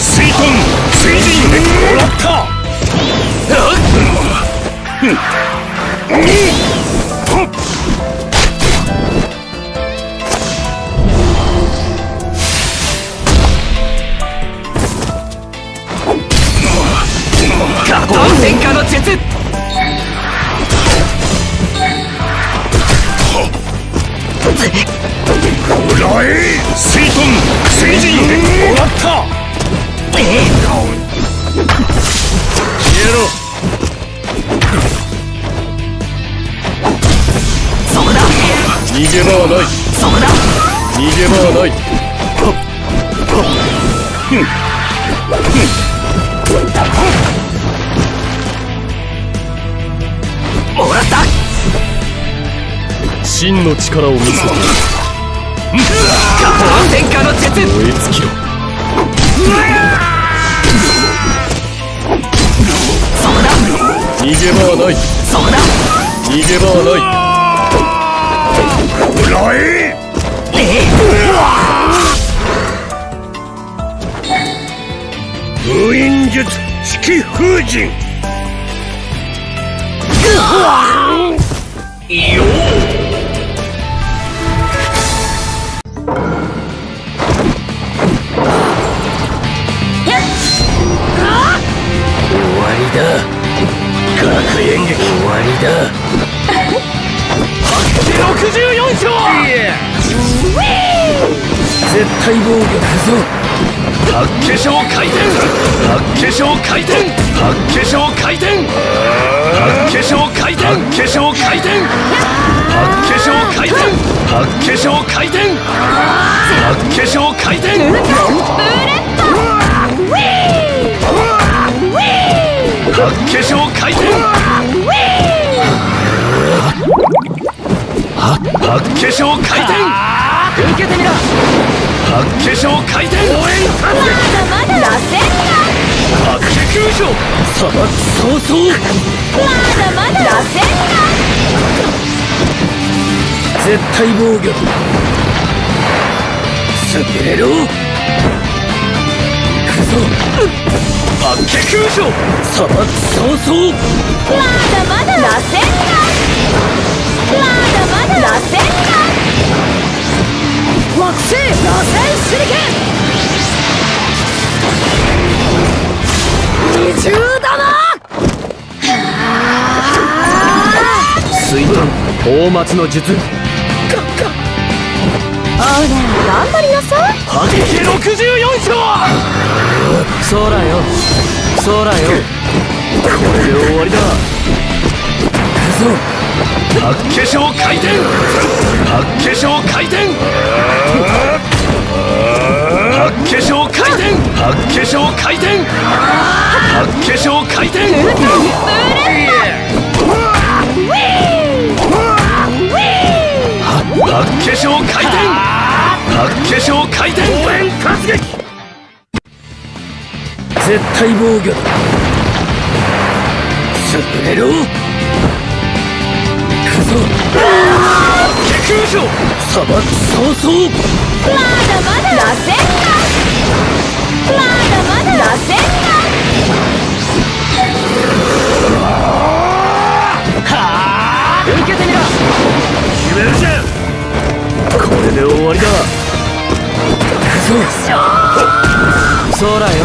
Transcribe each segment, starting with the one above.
水遁水にもらった。水遁逃げ場はない。そこだ。逃げ場はない。もらった。真の力を見せて。天下の燃え尽きろ。そだ。逃げ場はない。そだ。逃げ場はない。らえ封印術式いよだ。学園劇終わりだ。64勝絶対防御だぞ。白化粧回転白化粧回転白化粧回転。白化粧回転。白化粧回転。白化粧回転。白化粧回転。白化粧回転ブ白化粧回転。白化粧回転受けてみろ白化粧回転応援まだまだ螺旋が白化空上さばく早々まだまだ螺旋が絶対防御だれろ行くぞ白化空上さばく早々まだまだ螺旋が大松の術。かかオーナー頑張りなさいはじき64勝空よ空よこれで終わりだくぞ白化粧回転白化粧回転白化粧回転白化粧回転白化粧回転白化粧回転白化粧回転応援活撃絶対防御だ。潰れろそう砂まだまだまだまだはあ受けてみろ。決めるじゃんこれで終わりだ。く空よ。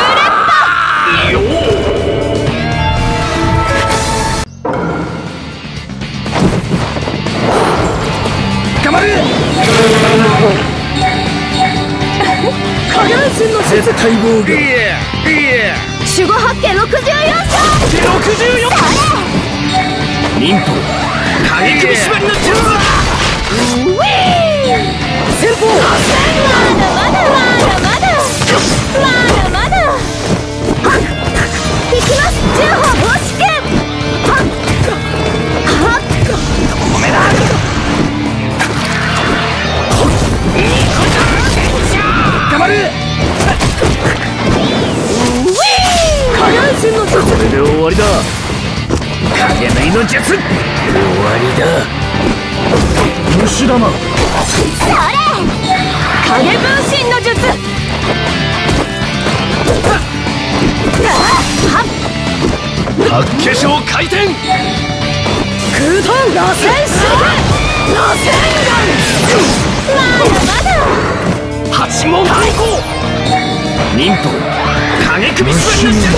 る下半身の絶対防御守護八景64勝64忍法。影首縛りの術ウィー先方まだまだまだ下半身の術これで終わりだ。影の術終わりだ。虫玉。それ。影分身の術。八化粧回転螺旋手螺旋丸まだまだ八問対抗忍法影首縛りの術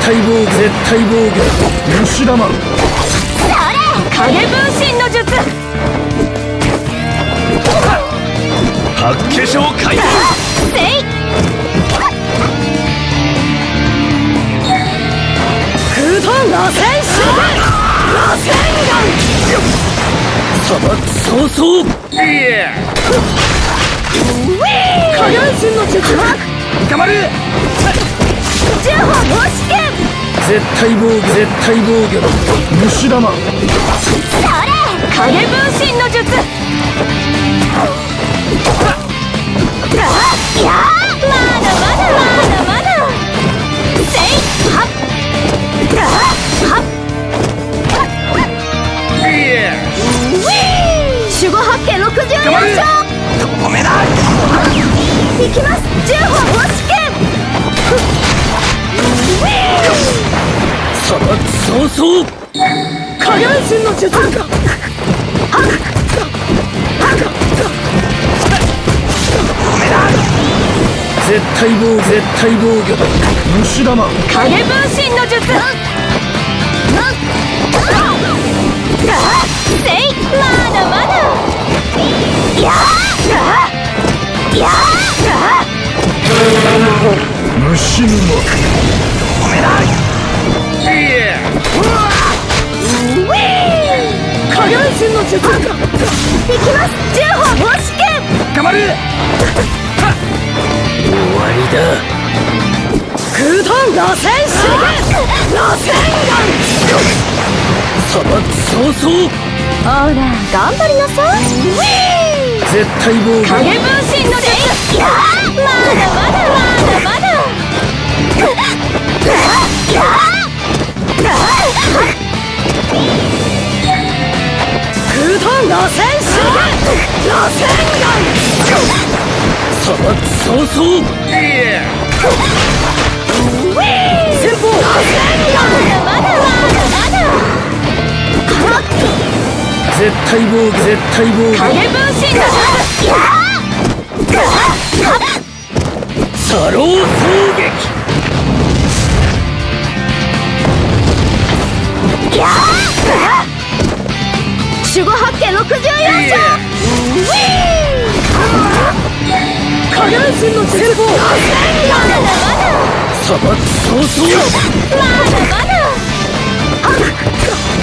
対防御絶対防御虫玉それ影分身の術。八化粧回転せい。空遁螺旋手螺旋砂漠早々いえ。丸ウィー。下半身の術頑張る。十歩押し剣絶対防御。絶対防御虫玉。それ影分身の術。あいまだまだまだまだ。せいはっ。あはっ。いえ。ウィー守護八景64頑張る勝おめだい。きます早々ー下半身の術絶対防絶対防御虫玉影分身の術あせいまだま。だやーやー虫沼おめだー下半身の術いきます十歩押し剣頑張る終わりだ。空遁螺旋手螺旋砂漠早々ほら頑張りなさいウィー絶対防御影分身の術いやーまだ。まだ。まだ。まだ。いや空遁螺旋手螺旋砂漠早々いえ丸ウィー先方まだまだ。まだまだ。絶対防御絶対防御。影分身の術いやサロー衝撃いや守護八景64勝ウィー下半身の先方まだ。まだ砂漠早々まだまだ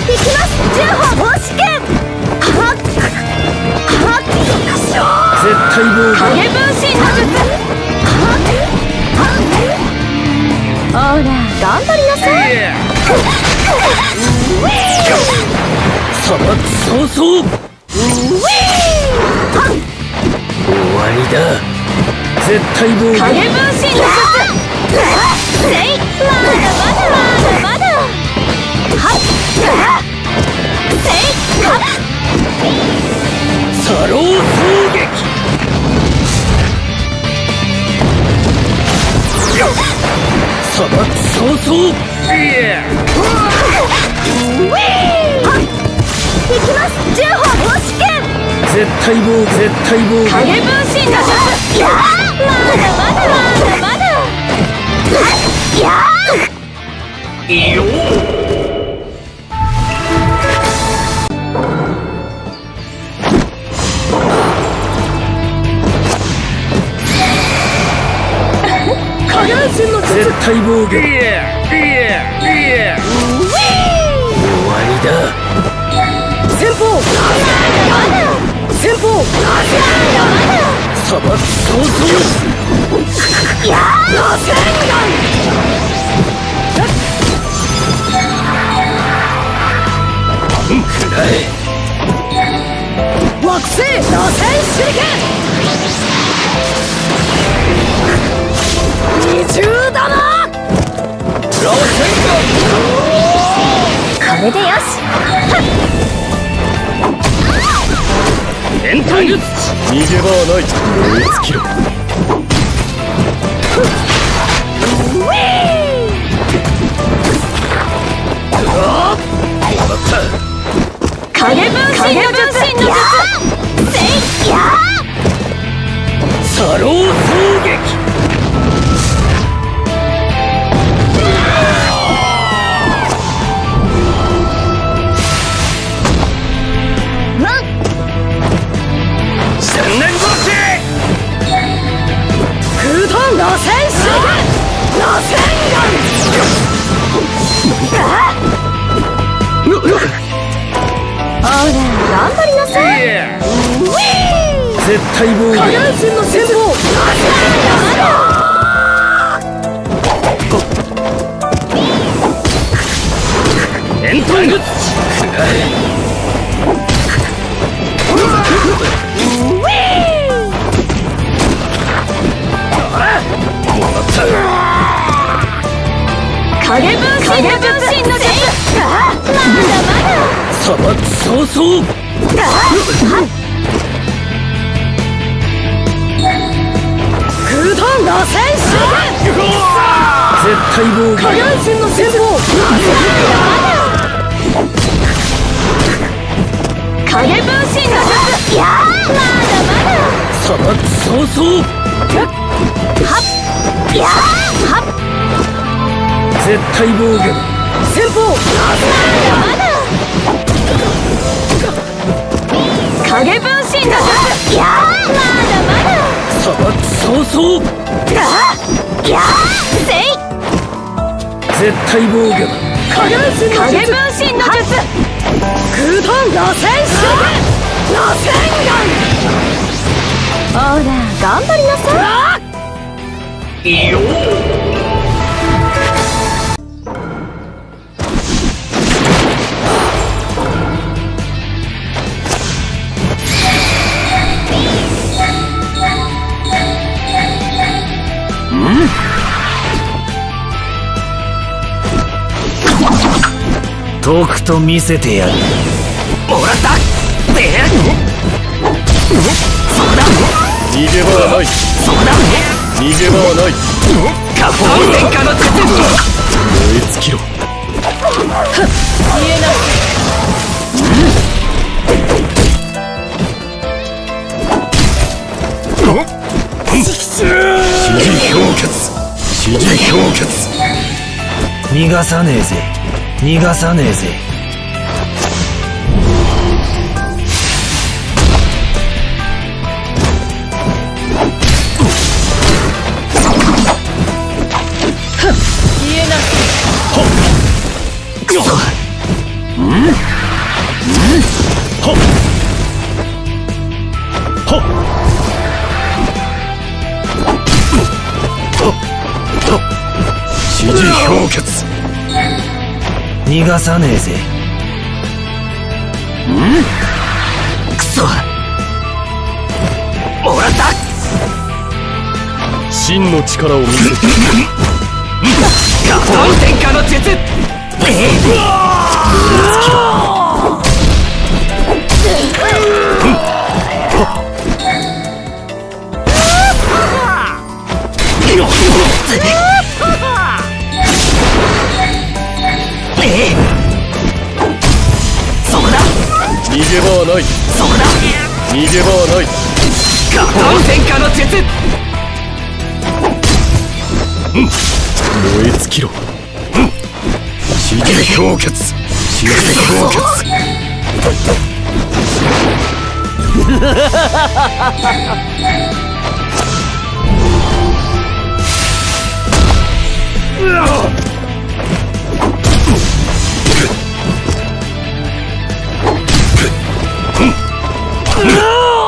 きます。十歩押し剣はっはっ絶対防御影分身の術はっほら頑張りなさいさのサ早々いや行きます十歩押し剣絶対防絶対防影分身だ術やまだまだまだまだやーよ。ー絶対防御。終わりだ。先方先方惑星螺旋手裏剣二重玉これでよし変態術逃げ場はない追いつきろもらった影分身の術せいやサロー衝撃頑張りなさい。いや絶対防御影分身の先方変態術もら影分身の術まだ砂漠早々空遁螺旋手絶対防御影分身の先方影分身の術やまだまだ砂漠早々やはっ絶対防御だ先方まだ影分身の術やーまだまだ砂漠早々やーせい絶対防御だ影分身の術影分身の術空遁螺旋手裏剣螺旋丸ほら頑張りなさいいいよとくと見せてやる。もらったでそうだ逃げ場はない。そうだ逃げ場はない。カポー戦火の術燃え尽きろ。言えない。支持氷結支持氷結逃がさねえぜ逃がさねえぜ。逃がさねえぜ。うん？くそもらった。真の力を見せて。ガトン戦火の術げ場はない。そこだ。逃げ場はない。下方戦火の術。燃え尽きろ。氷結死に氷結う No!